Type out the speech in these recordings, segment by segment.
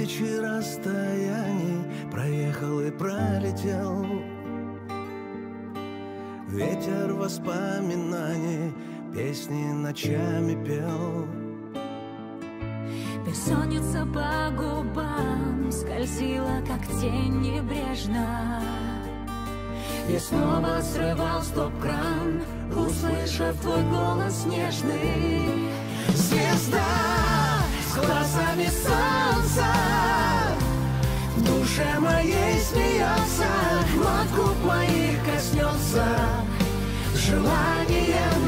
Тысячи расстояний проехал и пролетел. Ветер воспоминаний песни ночами пел. Бессонница по губам скользила, как тень небрежно. Я снова срывал стоп-кран, услышав твой голос нежный. Звезда губ моих коснется Желанием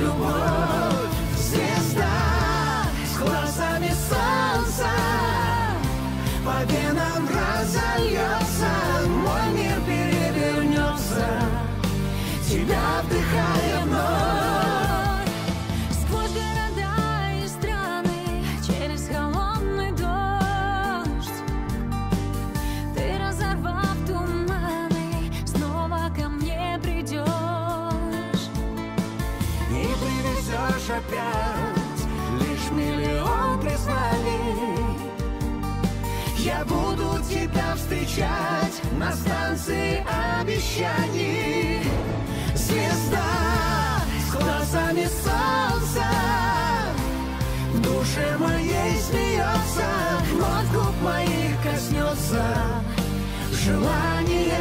опять лишь миллион признаний Я буду тебя встречать на станции обещаний. Звезда с глазами солнца В душе моей смеется, от губ моих коснется Желанием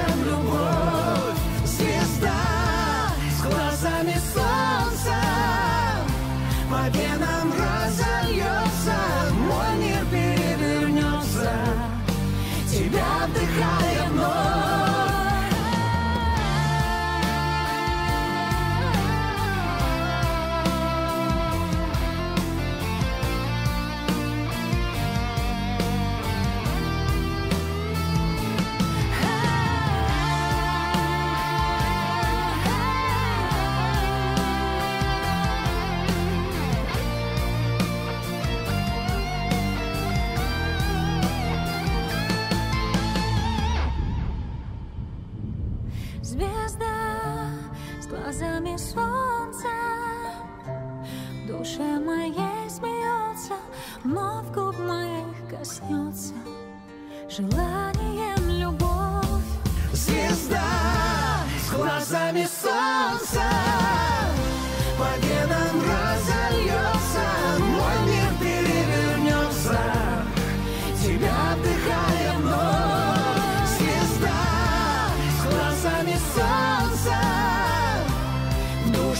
глазами солнца. В душе моей смеется Вновь губ моих коснется Желанием любовь. Звезда с глазами солнца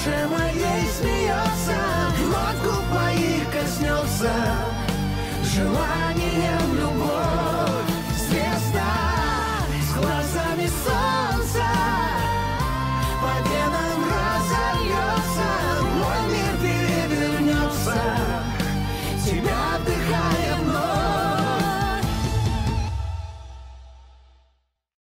душе моей смеется От губ моих коснется Желанием любовь